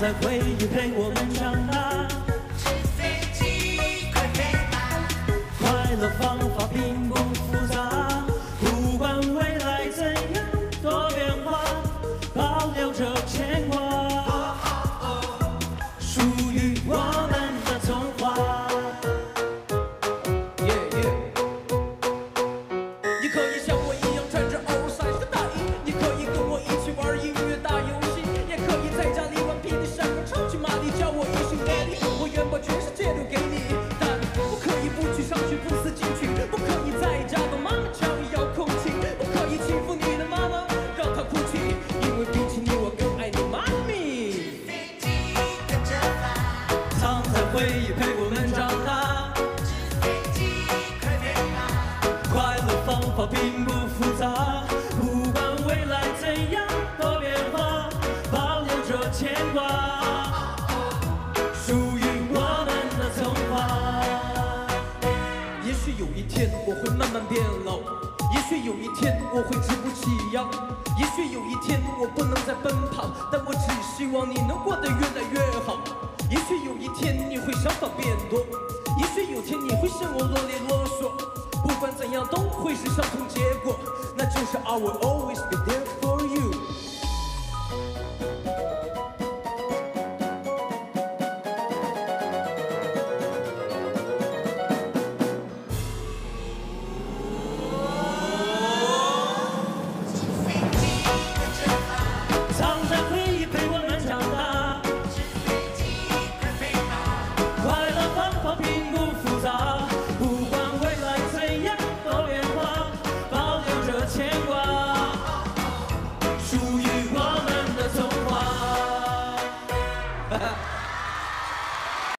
在回忆陪我们长大。飞机快飞吧，快乐方法并不复杂，不管未来怎样多变化，保留着牵挂，属于我藏在回忆陪我们长大，飞机快飞吧，快乐方法并不复杂，不管未来怎样多变化，保留着牵挂，属于我们的童话。也许有一天我会慢慢变老，也许有一天我会直不起腰，也许有一天我不能再奔跑，但我只希望你能过得越来越好。也许有一天你会想法变多，也许有天你会嫌我啰里啰嗦，不管怎样都会是相同结果，那就是 I will always be there